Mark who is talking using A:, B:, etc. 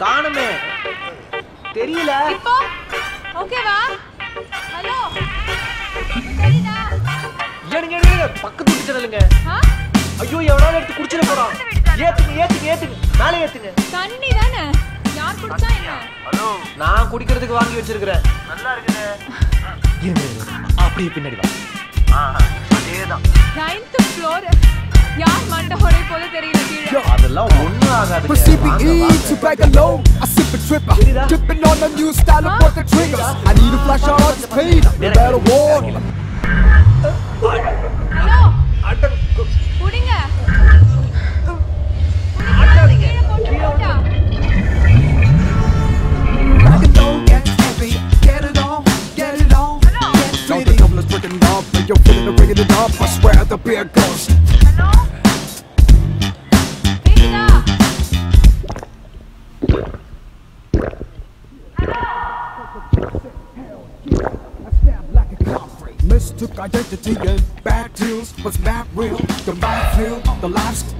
A: காணுமே. தெரியல.
B: இப்போ? ஓகேவா? ஹலோ. சரிடா.
A: ஏனுங்க ஏனுங்க பக்கத்து
B: ஆ?
A: ஐயோ எவனாலும் எடுத்து குடிச்சிட போறான் ஏத்துங்க ஏத்துங்க ஏத்துங்க. மேலே ஏத்துங்க.
B: தண்ணி தானே? யார் குடிச்சா என்ன?
A: நான் குடிக்கிறதுக்கு வாங்கி வச்சிருக்கிறேன். இருங்க, இருங்க. அப்படியே பின்னாடி வா.
B: நைன்த் ஃப்ளோர் யார் மண்டை போல தெரியல? கீழே
A: அதெல்லாம் ஒண்ணும் ஆகாது
C: From CBE to back alone, I sip a tripper. Tripping on a new style of what the triggers. I need a flash out this pain. No matter what.
B: Hello குடிங்க
A: ஆட்டாதீங்க.
B: கீழே போட்டு போட்டா
C: Back alone, get heavy. Get it on, get Mistook identity and bad deals was mad real. The mind feel, the lives